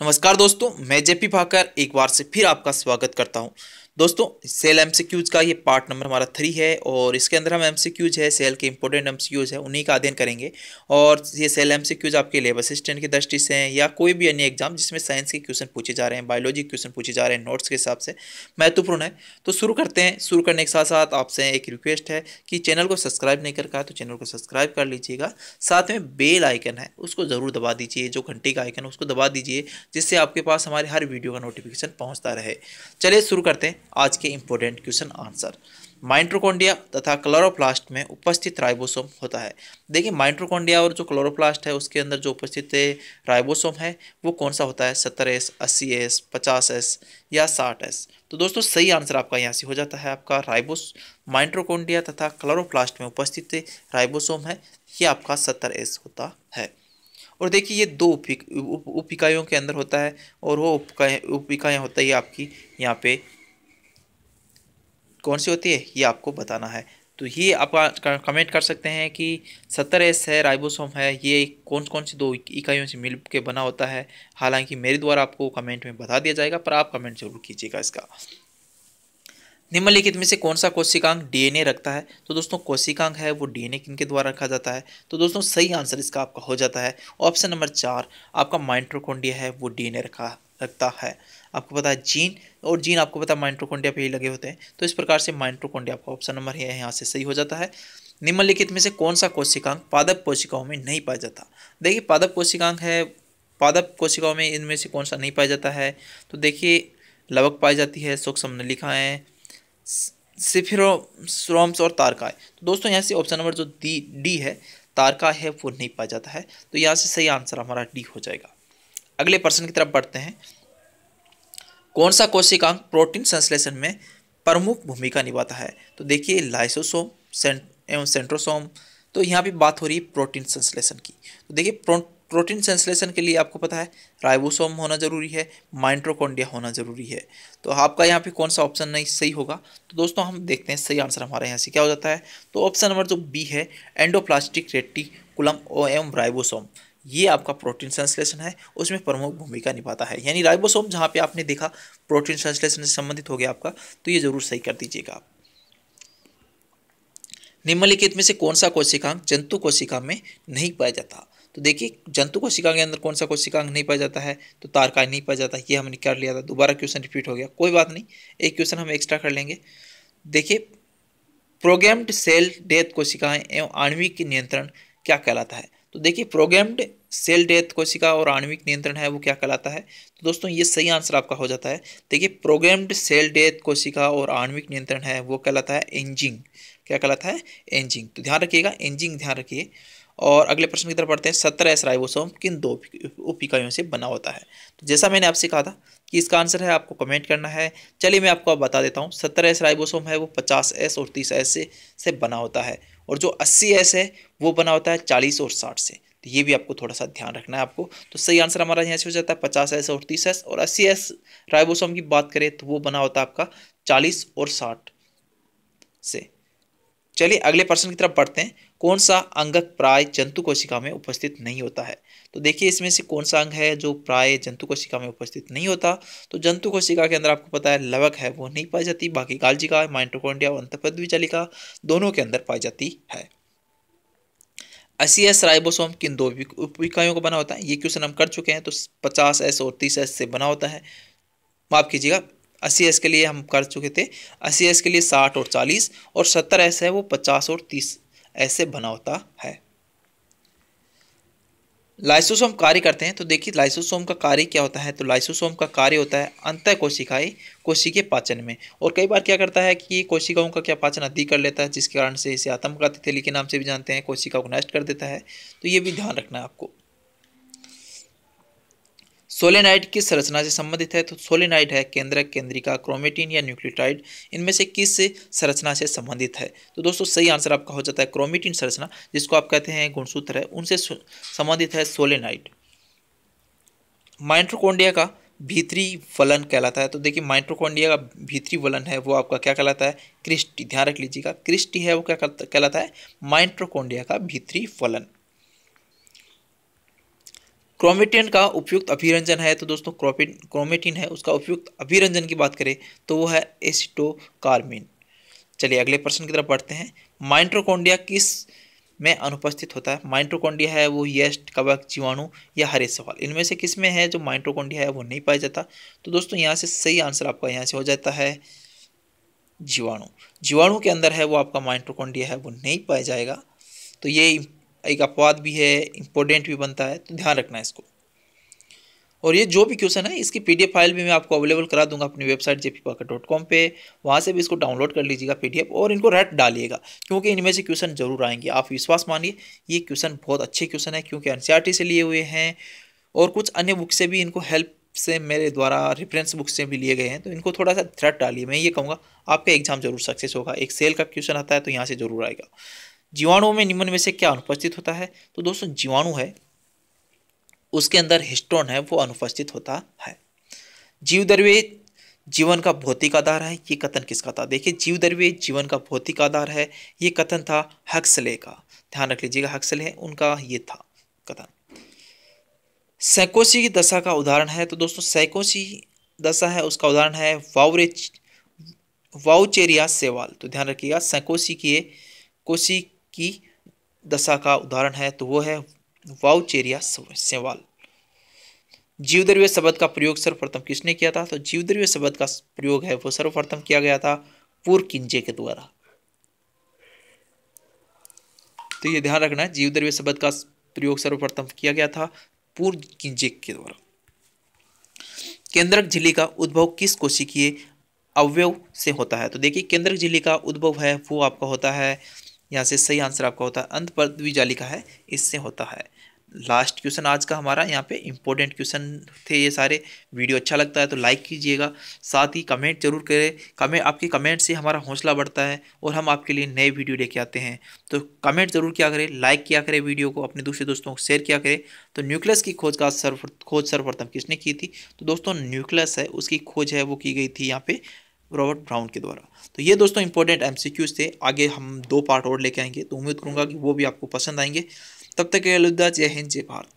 नमस्कार दोस्तों मैं जेपी भाकर एक बार से फिर आपका स्वागत करता हूँ। दोस्तों, सेल एम का ये पार्ट नंबर हमारा थ्री है और इसके अंदर हम एम है, सेल के इंपॉर्टेंट एम है, उन्हीं का अध्ययन करेंगे। और ये सेल एम आपके लेबर असिस्टेंट की दृष्टि से हैं या कोई भी अन्य एग्ज़ाम जिसमें साइंस के क्वेश्चन पूछे जा रहे हैं बायोलॉजी के क्वेश्चन पूछे जा रहे हैं नोट्स के हिसाब से महत्वपूर्ण है। तो शुरू करते हैं। शुरू करने के साथ साथ आपसे एक रिक्वेस्ट है कि चैनल को सब्सक्राइब नहीं कर तो चैनल को सब्सक्राइब कर लीजिएगा। साथ में बेल आइकन है, उसको ज़रूर दबा दीजिए, जो घंटे का आइकन है, उसको दबा दीजिए, जिससे आपके पास हमारे हर वीडियो का नोटिफिकेशन पहुँचता रहे। चलिए शुरू करते हैं। आज के इंपॉर्टेंट क्वेश्चन आंसर माइट्रोकोंडिया तथा क्लोरोप्लास्ट में उपस्थित राइबोसोम होता है देखिए माइट्रोकोंडिया और जो क्लोरोप्लास्ट है उसके अंदर जो उपस्थित राइबोसोम है वो कौन सा होता है सत्तर एस अस्सी एस पचास एस या साठ एस तो दोस्तों सही आंसर आपका यहाँ से हो जाता है आपका राइबोस माइट्रोकोंडिया तथा क्लोरोप्लास्ट में उपस्थित राइबोसोम है ये आपका सत्तर एस होता है और देखिए ये दो उप इकाइयों के अंदर होता है और वो उप इकाइयाँ होता है आपकी यहाँ पे कौन सी होती है? ये आपको बताना है। तो ये आप कमेंट कर सकते हैं कि सत्तर एस है, राइबोसोम है, ये कौन कौन सी दो इकाइयों से मिल के बना होता है? हालाँकि मेरे द्वारा आपको कमेंट में बता दिया जाएगा, पर आप कमेंट ज़रूर कीजिएगा इसका। निम्नलिखित में से कौन सा कोशिकांग डीएनए रखता है? तो दोस्तों कोशिकांग है, वो डीएनए किन के द्वारा रखा जाता है? तो दोस्तों, सही आंसर इसका आपका हो जाता है। ऑप्शन नंबर चार, आपका माइट्रोकोंडिया है, वो डीएनए रखा, रखता है। आपको पता है जीन और जीन आपको पता है माइट्रोकोंडिया पे ही लगे होते हैं। तो इस प्रकार से माइट्रोकोंडिया आपका ऑप्शन नंबर है, यहाँ से सही हो जाता है। निम्नलिखित में से कौन सा कोशिकांग पादप कोशिकाओं में नहीं पाया जाता? देखिए, पादप कोशिकांग है, पादप कोशिकाओं में इनमें से कौन सा नहीं पाया जाता है? तो देखिए, लवक पाई जाती है, सूक्ष्म नलिकाएँ सिफिरोम्स और तारकाएँ तो दोस्तों, यहाँ से ऑप्शन नंबर जो डी डी है तारका है, वो नहीं पाया जाता है। तो यहाँ से सही आंसर हमारा डी हो जाएगा। अगले प्रश्न की तरफ़ बढ़ते हैं। कौन सा कोशिकांग प्रोटीन संश्लेषण में प्रमुख भूमिका निभाता है? तो देखिए लाइसोसोम एवं सेंट्रोसोम तो यहाँ पे बात हो रही है प्रोटीन संश्लेषण की। तो देखिए प्रो, प्रोटीन संश्लेषण के लिए आपको पता है राइबोसोम होना ज़रूरी है माइट्रोकोंडिया होना ज़रूरी है। तो आपका यहाँ पे कौन सा ऑप्शन नहीं सही होगा? तो दोस्तों हम देखते हैं सही आंसर हमारे यहाँ से क्या हो जाता है। तो ऑप्शन नंबर जो बी है एंडोप्लास्टिक रेटिकुलम एवं राइबोसोम। ये आपका प्रोटीन संश्लेषण है, उसमें प्रमुख भूमिका निभाता है। यानी राइबोसोम, जहाँ पे आपने देखा, प्रोटीन संश्लेषण से संबंधित हो गया आपका तो ये ज़रूर सही कर दीजिएगा आप। निम्नलिखित में से कौन सा कोशिकांग जंतु कोशिका में नहीं पाया जाता? तो देखिए, जंतु कोशिका के अंदर कौन सा कोशिकांग नहीं पाया जाता है तो तारका नहीं पाया जाता, ये हमने कर लिया था। दोबारा क्वेश्चन रिपीट हो गया। कोई बात नहीं, एक क्वेश्चन हम एक्स्ट्रा कर लेंगे। देखिए प्रोग्राम्ड सेल डेथ कोशिकाएँ एवं आणविक नियंत्रण क्या कहलाता है? तो देखिए प्रोग्राम्ड सेल डेथ कोशिका और आणविक नियंत्रण है वो क्या कहलाता है? तो दोस्तों ये सही आंसर आपका हो जाता है। देखिए प्रोग्राम्ड सेल डेथ कोशिका और आणविक नियंत्रण है वो कहलाता है एंजिंग क्या कहलाता है? एंजिंग तो ध्यान रखिएगा एंजिंग ध्यान रखिए। और अगले प्रश्न की तरफ़ पढ़ते हैं। सत्रह एस राइबोसोम किन दो उप इकाइयों से बना होता है? तो जैसा मैंने आपसे कहा था कि इसका आंसर है आपको कमेंट करना है। चलिए मैं आपको अब बता देता हूँ। सत्तर एस राइबोसोम है वो पचास एस और तीस एस से, से बना होता है। और जो अस्सी एस है, वो बना होता है चालीस और साठ से। तो ये भी आपको थोड़ा सा ध्यान रखना है आपको। तो सही आंसर हमारा यहाँ से हो जाता है पचास एस और तीस एस और अस्सी एस राइबोसोम की बात करें तो वो बना होता है आपका चालीस और साठ से। चलिए अगले प्रश्न की तरफ़ बढ़ते हैं। कौन सा अंगक प्राय जंतु कोशिका में उपस्थित नहीं होता है? तो देखिए, इसमें से कौन सा अंग है जो प्राय जंतु कोशिका में उपस्थित नहीं होता? तो जंतु कोशिका के अंदर आपको पता है, लवक है, वो नहीं पाई जाती। बाकी गालजिका माइट्रोकोंडिया और अंतपद्विचलिका दोनों के अंदर पाई जाती है। अस्सी एस राइबोसोम किन दो इकाइयों को बना होता है? ये क्वेश्चन हम कर चुके हैं? तो पचास एस और तीस एस से बना होता है। माफ़ कीजिएगा अस्सी एस के लिए हम कर चुके थे अस्सी एस के लिए साठ और चालीस और सत्तर एस है वो पचास और तीस ऐसे बना होता है। लाइसोसोम कार्य करते हैं तो देखिए लाइसोसोम का कार्य क्या होता है तो लाइसोसोम का कार्य होता है अंत कोशिकाएँ कोशी के पाचन में। और कई बार क्या करता है कि कोशिकाओं का क्या पाचन अधिक कर लेता है, जिसके कारण से इसे आत्मघाती थैली के नाम से भी जानते हैं कोशिका को नष्ट कर देता है। तो ये भी ध्यान रखना है आपको। सोलेनाइड किस संरचना से संबंधित है? तो सोलेनाइड है केंद्रक केंद्रिका, क्रोमेटिन या न्यूक्लियोटाइड। इनमें से किस संरचना से संबंधित है? तो दोस्तों, सही आंसर आपका हो जाता है क्रोमेटिन संरचना, जिसको आप कहते हैं गुणसूत्र है। उनसे संबंधित है सोलेनाइड। माइट्रोकोंडिया का भीतरी वलन कहलाता है। तो देखिए माइट्रोकोंडिया का भीतरी वलन है, वो आपका क्या कहलाता है? क्रिस्टी, ध्यान रख लीजिएगा। क्रिस्टी है, वो क्या कहलाता है? माइट्रोकोंडिया का भीतरी वलन। क्रोमेटिन का उपयुक्त अभिरंजन है तो दोस्तों क्रोपिन, क्रोमेटिन है, उसका उपयुक्त अभिरंजन की बात करें तो वो है एसिटोकार्मिन। चलिए अगले प्रश्न की तरफ़ बढ़ते हैं। माइट्रोकोंडिया किसमें अनुपस्थित होता है? माइट्रोकोंडिया है वो येस्ट, कवक, जीवाणु या हरे सवाल। इनमें से किसमें है जो माइट्रोकोंडिया है वो नहीं पाया जाता? तो दोस्तों यहाँ से सही आंसर आपका यहाँ से हो जाता है जीवाणु। जीवाणु के अंदर है वो आपका माइट्रोकोंडिया है वो नहीं पाया जाएगा। तो ये एक अपवाद भी है इम्पोर्टेंट भी बनता है तो ध्यान रखना इसको। और ये जो भी क्वेश्चन है, इसकी पीडीएफ फ़ाइल भी मैं आपको अवेलेबल करा दूँगा अपनी वेबसाइट जे डॉट कॉम पे। वहाँ से भी इसको डाउनलोड कर लीजिएगा पीडीएफ और इनको रेट डालिएगा, क्योंकि इनमें से क्वेश्चन ज़रूर आएँगे। आप विश्वास मानिए, ये क्वेश्चन बहुत अच्छे क्वेश्चन है, क्योंकि एन से लिए हुए हैं और कुछ अन्य बुक से भी इनको हेल्प से मेरे द्वारा रेफरेंस बुक से भी लिए गए हैं तो इनको थोड़ा सा थ्रेट डालिए। मैं ये कहूँगा, आपका एग्ज़ाम ज़रूर सक्सेस होगा। एक सेल का क्वेश्चन आता है तो यहाँ से ज़रूर आएगा। जीवाणुओं में निम्न में से क्या अनुपस्थित होता है? तो दोस्तों, जीवाणु है, उसके अंदर हिस्टोन है, वो अनुपस्थित होता है। जीव द्रव्य जीवन का भौतिक आधार है, ये कथन किसका था? देखिए, जीव द्रव्य जीवन का भौतिक आधार है, ये कथन था हक्सले का। ध्यान रख लीजिएगा, हक्सले उनका ये था कथन। सैकोसी की दशा का उदाहरण है तो दोस्तों, सैकोसी दशा है, उसका उदाहरण है वाउरे वाउचेरिया सेवाल। तो ध्यान रखिएगा, सैकोसी की कोसी की दशा का उदाहरण है तो वो है वाउचेरिया सेवाल। जीवद्रव्य शब्द का प्रयोग सर्वप्रथम किसने किया था? तो जीवद्रव्य शब्द का प्रयोग है, वो सर्वप्रथम किया गया था पूर्व किंजे के द्वारा। तो ये ध्यान रखना है जीवद्रव्य शब्द का प्रयोग सर्वप्रथम किया गया था पूर्व किंजे के द्वारा। केंद्रक झिल्ली का उद्भव किस कोशिकीय अवयव से होता है? तो देखिए, केंद्रक झिल्ली का उद्भव है, वो आपका होता है यहाँ से सही आंसर आपका होता है। अंत पर द्विजालिका है, इससे होता है। लास्ट क्वेश्चन आज का हमारा, यहाँ पे इंपॉर्टेंट क्वेश्चन थे ये सारे। वीडियो अच्छा लगता है तो लाइक कीजिएगा। साथ ही कमेंट ज़रूर करें। कमेंट आपके कमेंट से हमारा हौसला बढ़ता है और हम आपके लिए नए वीडियो लेके आते हैं। तो कमेंट ज़रूर किया करें लाइक किया करें वीडियो को, अपने दूसरे दोस्तों को शेयर किया करें। तो न्यूक्लियस की खोज का सर्व, खोज सर्वप्रथम किसने की थी? तो दोस्तों न्यूक्लियस है, उसकी खोज है वो की गई थी यहाँ पे रॉबर्ट ब्राउन के द्वारा। तो ये दोस्तों इंपॉर्टेंट एमसीक्यूज थे। आगे हम दो पार्ट और लेके आएँगे। तो उम्मीद करूँगा कि वो भी आपको पसंद आएँगे। तब तक लिए जय हिंद, जय भारत।